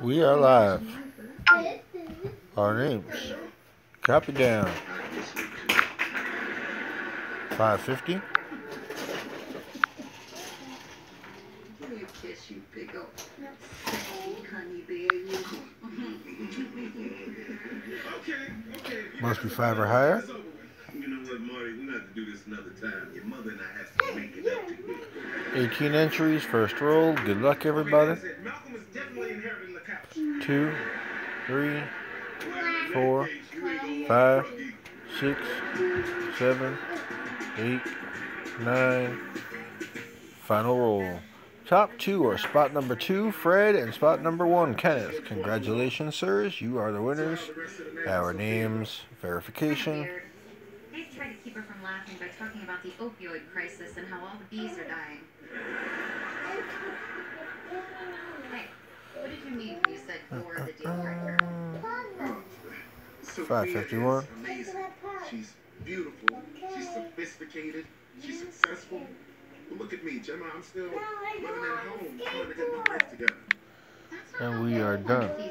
We are live. Our names. Copy down. 550. Give me a kiss, you big old honey bear, you. Okay, okay. Must be five or higher. You know what, Marty? We're gonna have to do this another time. Your mother and I have to make it up to you. 18 entries, first roll. Good luck, everybody. Two, three, four, five, six, seven, eight, nine. Final roll. Top two are spot number two, Fred, and spot number one, Kenneth. Congratulations, sirs. You are the winners. Our names, verification. Beard. They tried to keep her from laughing by talking about the opioid crisis and how all the bees are dying. Hey, what did you mean when you said you're the deal breaker? Sophia 551. is amazing. She's beautiful. She's sophisticated. She's successful. But look at me, Gemma. I'm still living at home, trying to get my life together. And we are done. feels.